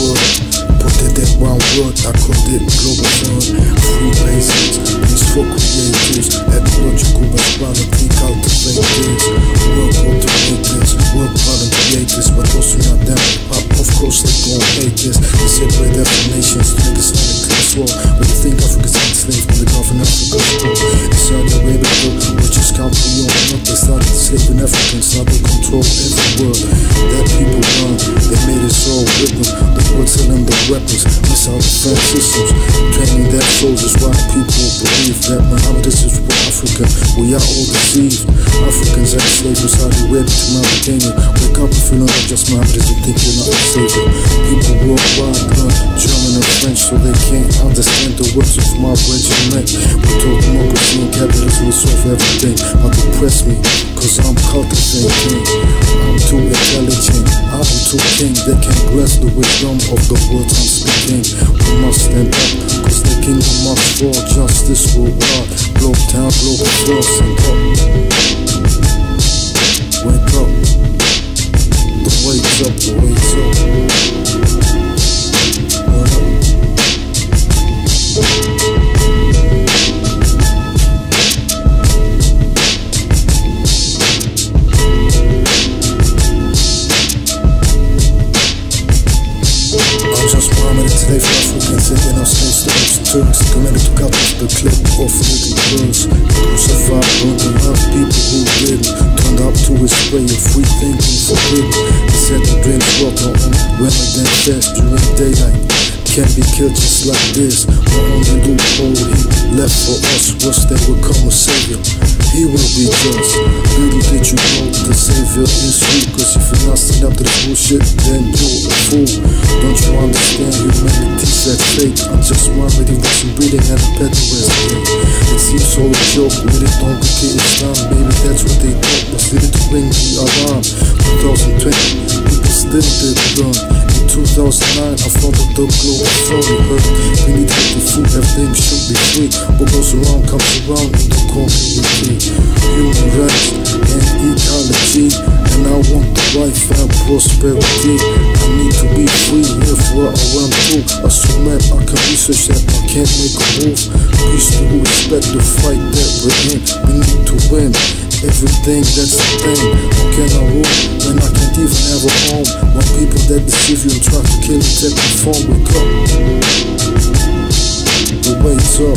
world. Put that one word, I called it global fun. Free basics, peaceful creators, ecological equality, cultivate this. Work hard to make this, work and create this, but also not them. Of course they gon' hate this. They separate definitions, niggas not a class war. But you think Africa's enslaved, but they govern Africa's poor. Inside the way they go, which is country on what they started enslaving Africans, now they control world. That people run, they made us all with them. The world selling the weapons, miss our defense systems. Training their soldiers, why people believe that Muhammad is just for Africa. We are all deceived. Africans enslaved from Saudi Arabia to Mauritania. Wake up if you know that just Muhammad is think you're not a savior. People worldwide learn German and French so they can't understand the words of my regiment. We talk democracy and capitalism will solve everything. But depress me, cause I'm cultivating. I'm too intelligent, I'm too king. They can't grasp the wisdom of the words I'm speaking. We must stand up, cause the kingdom must fall. Justice will rise. Globe town, globe force, and the clip of little girls Crucified, burned and love people who didn't Turned up to his way of free thinking forbidden He said the drinks water on women then fast during daylight Can't be killed just like this The only loophole he left for us was that would come a savior He will be just Little did you know the is you Cause if you're not standing up to this bullshit then you're a fool. Don't you understand? Humanity's at fate. I'm just Muhammad, he wasn't breathing at a better West It seems all a joke, we it don't get Islam Maybe that's what they thought, was it to ring the alarm. 2020, people still did run. In 2009, I founded the global story everything should be free. What goes around comes around in the community Human rights and ecology And I want the life and prosperity. I need to be free, live where I want to Assume that I can research that I can't make a move. Peace to respect the fight that we're in. We need to win Everything that's the thing. How can I rule when I can't even have a home? When people that deceive you and try to kill you take the phone Wake up The wait's up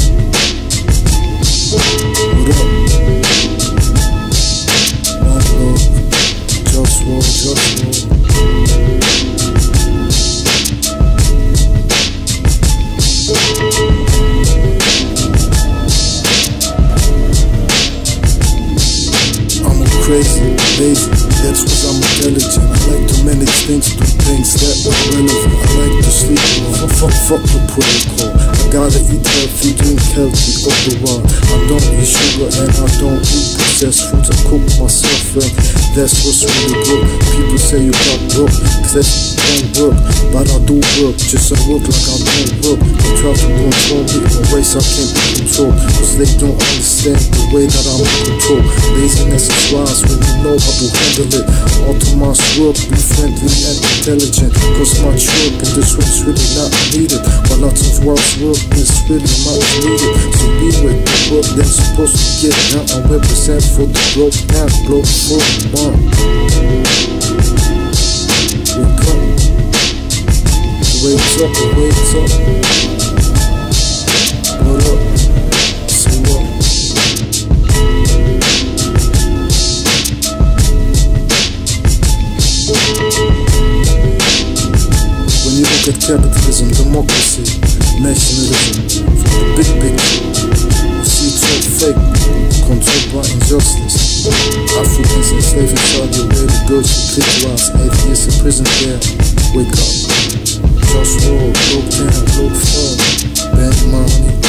I like to things, things that are relevant. I like to sleep alone, fuck, fuck the protocol. I gotta eat healthy, drink healthy, all the while. I don't eat sugar and I don't eat processed foods. I cook myself and that's what's really good. People say you got broke, cause don't work. But I do work, just I work like I don't work. They try to control me in ways I can't be controlled. Cause they don't understand the way that I'm in control. Laziness is wise when you know how to handle it. Automa's work, be friendly and intelligent. Cause much work in this world's really not needed. But lots of world's work is really much needed. So be with the work that's supposed to get down and represent for the growth and blow for one. Wake up. Wake up. What up? Fake, controlled by injustice. Africans enslaved in Saudi Arabia, girls who clitoris, atheists in prison there. Wake up. JustWar, globe down, globe fall, bend money.